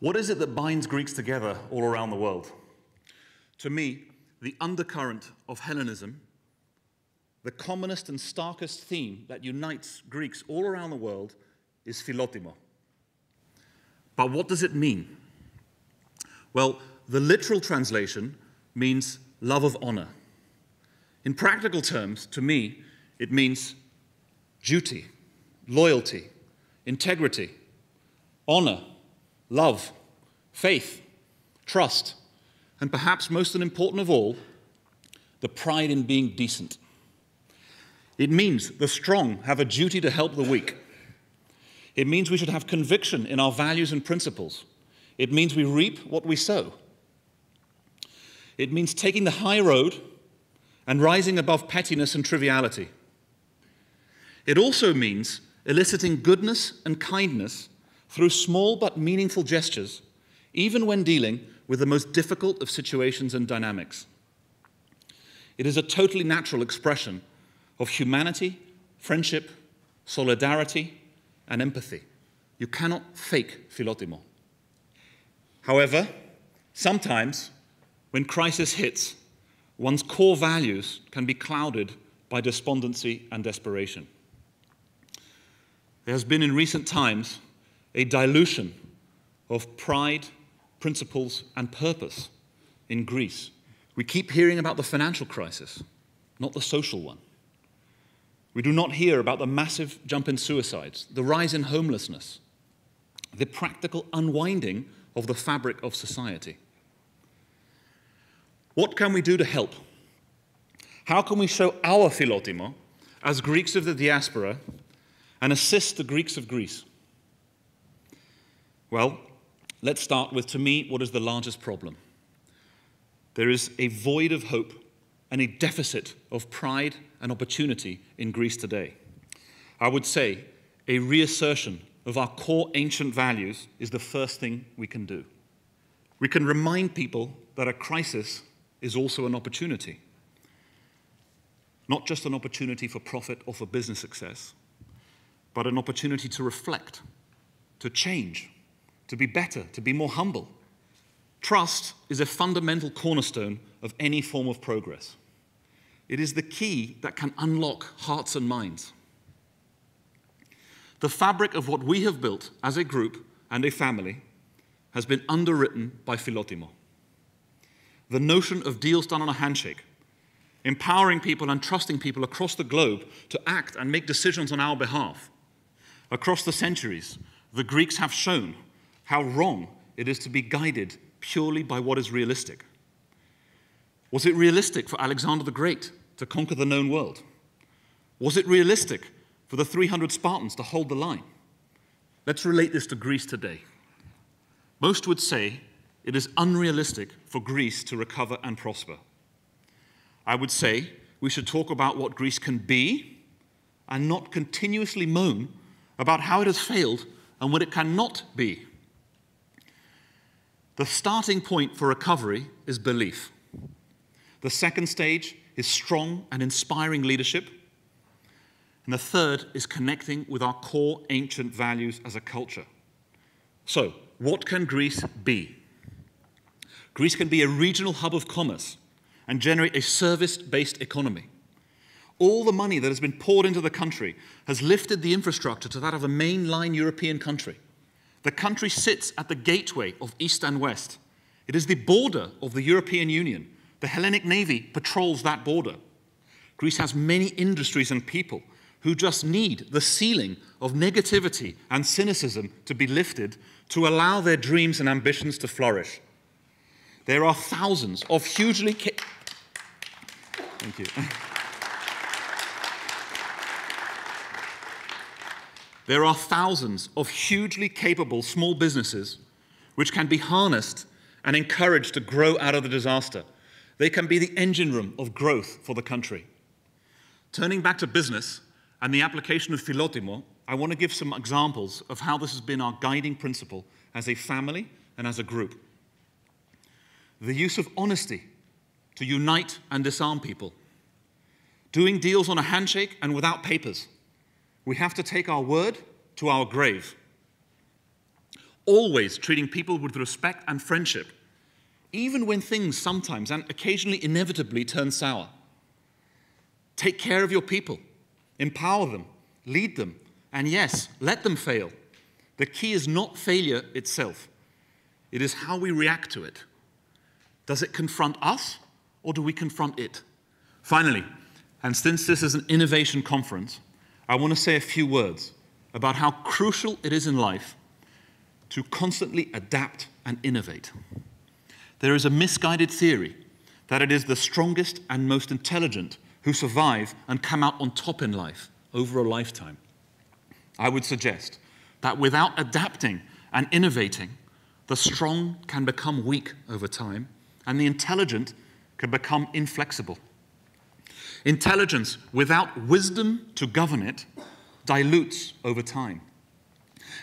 What is it that binds Greeks together all around the world? To me, the undercurrent of Hellenism, the commonest and starkest theme that unites Greeks all around the world is philotimo. But what does it mean? Well, the literal translation means love of honor. In practical terms, to me, it means duty, loyalty, integrity, honor, love, faith, trust, and perhaps most important of all, the pride in being decent. It means the strong have a duty to help the weak. It means we should have conviction in our values and principles. It means we reap what we sow. It means taking the high road and rising above pettiness and triviality. It also means eliciting goodness and kindness through small but meaningful gestures, even when dealing with the most difficult of situations and dynamics. It is a totally natural expression of humanity, friendship, solidarity, and empathy. You cannot fake philotimo. However, sometimes when crisis hits, one's core values can be clouded by despondency and desperation. There has been in recent times a dilution of pride, principles, and purpose in Greece. We keep hearing about the financial crisis, not the social one. We do not hear about the massive jump in suicides, the rise in homelessness, the practical unwinding of the fabric of society. What can we do to help? How can we show our philotimo as Greeks of the diaspora and assist the Greeks of Greece? Well, let's start with, to me, what is the largest problem? There is a void of hope and a deficit of pride and opportunity in Greece today. I would say a reassertion of our core ancient values is the first thing we can do. We can remind people that a crisis is also an opportunity. Not just an opportunity for profit or for business success, but an opportunity to reflect, to change, to be better, to be more humble. Trust is a fundamental cornerstone of any form of progress. It is the key that can unlock hearts and minds. The fabric of what we have built as a group and a family has been underwritten by Philotimo. The notion of deals done on a handshake, empowering people and trusting people across the globe to act and make decisions on our behalf. Across the centuries, the Greeks have shown how wrong it is to be guided purely by what is realistic. Was it realistic for Alexander the Great to conquer the known world? Was it realistic for the 300 Spartans to hold the line? Let's relate this to Greece today. Most would say it is unrealistic for Greece to recover and prosper. I would say we should talk about what Greece can be and not continuously moan about how it has failed and what it cannot be. The starting point for recovery is belief. The second stage is strong and inspiring leadership. And the third is connecting with our core ancient values as a culture. So, what can Greece be? Greece can be a regional hub of commerce and generate a service based economy. All the money that has been poured into the country has lifted the infrastructure to that of a mainline European country. The country sits at the gateway of East and West. It is the border of the European Union the Hellenic Navy patrols that border. Greece has many industries and people who just need the ceiling of negativity and cynicism to be lifted to allow their dreams and ambitions to flourish. There are thousands of hugely. Thank you. there are thousands of hugely capable small businesses which can be harnessed and encouraged to grow out of the disaster. They can be the engine room of growth for the country. Turning back to business and the application of Philotimo, I want to give some examples of how this has been our guiding principle as a family and as a group. The use of honesty to unite and disarm people. Doing deals on a handshake and without papers. We have to take our word to our grave. always treating people with respect and friendship, even when things sometimes and occasionally inevitably turn sour. Take care of your people, empower them, lead them, and yes, let them fail. The key is not failure itself, it is how we react to it. Does it confront us or do we confront it? Finally, and since this is an innovation conference, I want to say a few words about how crucial it is in life to constantly adapt and innovate. There is a misguided theory that it is the strongest and most intelligent who survive and come out on top in life over a lifetime. I would suggest that without adapting and innovating, the strong can become weak over time, and the intelligent can become inflexible. Intelligence without wisdom to govern it dilutes over time.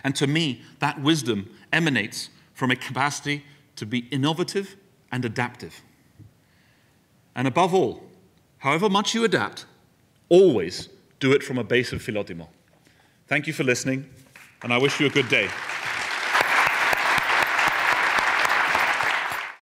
And to me, that wisdom emanates from a capacity to be innovative and adaptive. And above all, however much you adapt, always do it from a base of philotimo. Thank you for listening, and I wish you a good day.